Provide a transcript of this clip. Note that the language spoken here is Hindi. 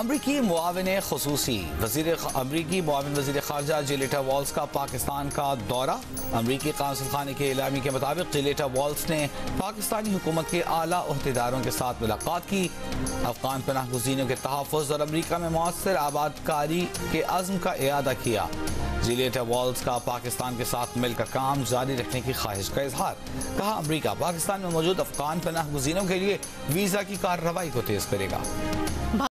अमरीकी मुआवन खसूसी। वज़ीर अमरीकी मुआवन वज़ीर खारजा जिलेटा वॉल्स का पाकिस्तान का दौरा। अमरीकी कौंसल खाने के इलामी के मुताबिक जिलेटा वॉल्स ने पाकिस्तानी हुकूमत के आला अहदेदारों के साथ मुलाकात की। अफगान पनाह गुजीनों के तहफ़ और अमरीका में मौसर आबादकारी के अज़म का अदा किया। जिलेटा वॉल्स का पाकिस्तान के साथ मिलकर काम जारी रखने की ख्वाहिश का इजहार, कहा अमरीका। पाकिस्तान में मौजूद अफगान पनाह गुजीनों के लिए वीज़ा की कार्रवाई को तेज़ करेगा।